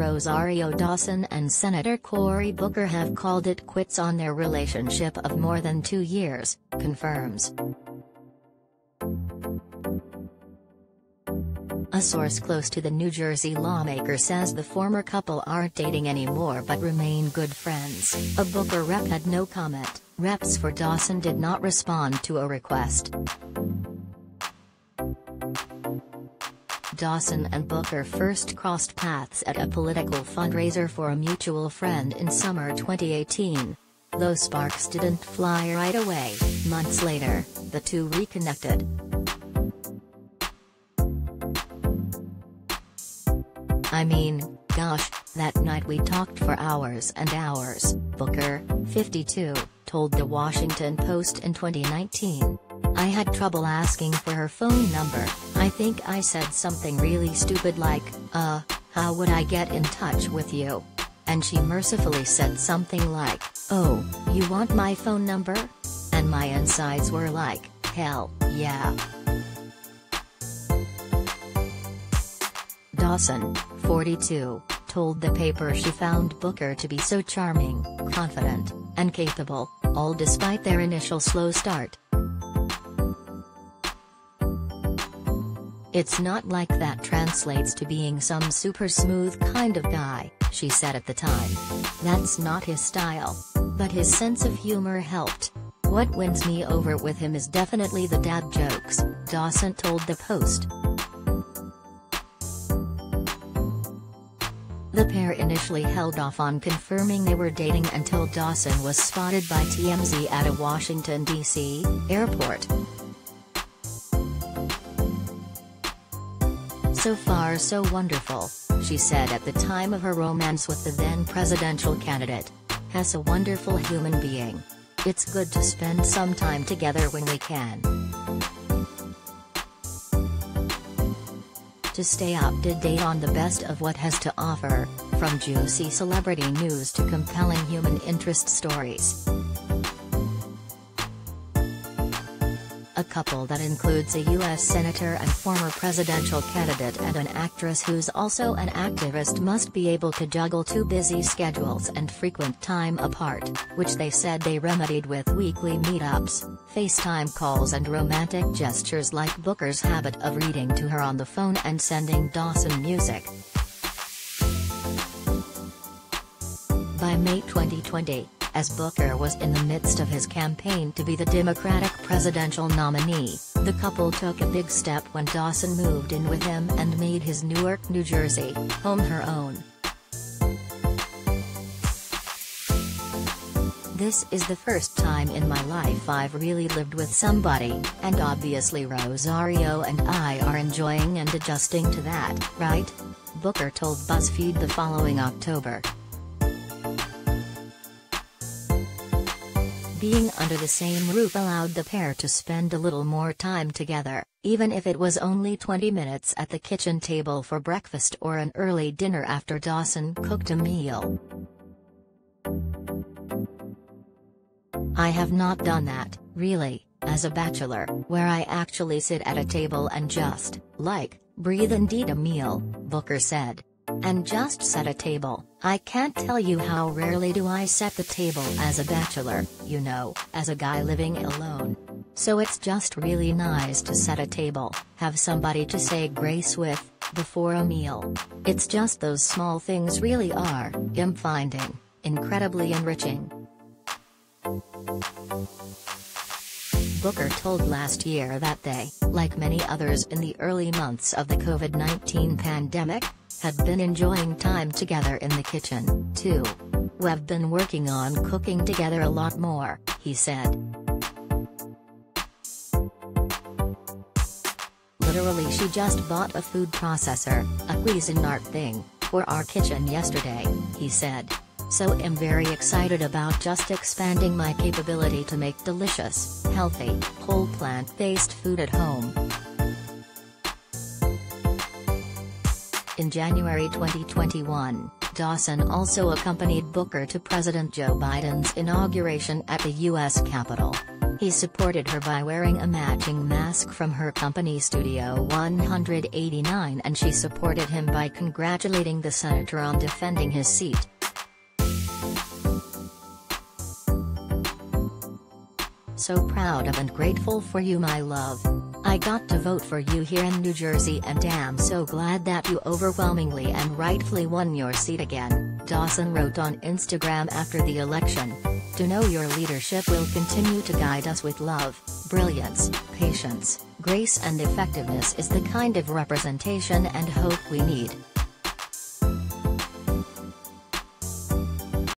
Rosario Dawson and Senator Cory Booker have called it quits on their relationship of more than two years, confirms. A source close to the New Jersey lawmaker says the former couple aren't dating anymore but remain good friends. A Booker rep had no comment. Reps for Dawson did not respond to a request. Dawson and Booker first crossed paths at a political fundraiser for a mutual friend in summer 2018. Though sparks didn't fly right away, months later, the two reconnected. I mean, gosh, that night we talked for hours and hours, Booker, 52, told The Washington Post in 2019. I had trouble asking for her phone number, I think I said something really stupid like, uh, how would I get in touch with you? And she mercifully said something like, oh, you want my phone number? And my insides were like, hell, yeah. Dawson, 42, told the paper she found Booker to be so charming, confident, and capable, all despite their initial slow start. It's not like that translates to being some super smooth kind of guy, she said at the time. That's not his style. But his sense of humor helped. What wins me over with him is definitely the dad jokes, Dawson told the Post. The pair initially held off on confirming they were dating until Dawson was spotted by TMZ at a Washington, D.C., airport. So far so wonderful, she said at the time of her romance with the then presidential candidate. Has a wonderful human being. It's good to spend some time together when we can. to stay up to date on the best of what has to offer, from juicy celebrity news to compelling human interest stories. A couple that includes a U.S. senator and former presidential candidate and an actress who's also an activist must be able to juggle two busy schedules and frequent time apart, which they said they remedied with weekly meetups, FaceTime calls and romantic gestures like Booker's habit of reading to her on the phone and sending Dawson music. By May 2020, as Booker was in the midst of his campaign to be the Democratic presidential nominee, the couple took a big step when Dawson moved in with him and made his Newark, New Jersey, home her own. This is the first time in my life I've really lived with somebody, and obviously Rosario and I are enjoying and adjusting to that, right? Booker told BuzzFeed the following October. Being under the same roof allowed the pair to spend a little more time together, even if it was only 20 minutes at the kitchen table for breakfast or an early dinner after Dawson cooked a meal. I have not done that, really, as a bachelor, where I actually sit at a table and just, like, breathe and eat a meal, Booker said. And just set a table. I can't tell you how rarely do I set the table as a bachelor, you know, as a guy living alone. So it's just really nice to set a table, have somebody to say grace with, before a meal. It's just those small things really are, I'm finding, incredibly enriching. Booker told last year that they, like many others in the early months of the COVID-19 pandemic, had been enjoying time together in the kitchen, too. We've been working on cooking together a lot more, he said. Literally she just bought a food processor, a Cuisinart thing, for our kitchen yesterday, he said. So am very excited about just expanding my capability to make delicious, healthy, whole plant-based food at home. In January 2021, Dawson also accompanied Booker to President Joe Biden's inauguration at the U.S. Capitol. He supported her by wearing a matching mask from her company Studio 189 and she supported him by congratulating the senator on defending his seat. So proud of and grateful for you my love. I got to vote for you here in New Jersey and am so glad that you overwhelmingly and rightfully won your seat again, Dawson wrote on Instagram after the election. To know your leadership will continue to guide us with love, brilliance, patience, grace and effectiveness is the kind of representation and hope we need.